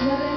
No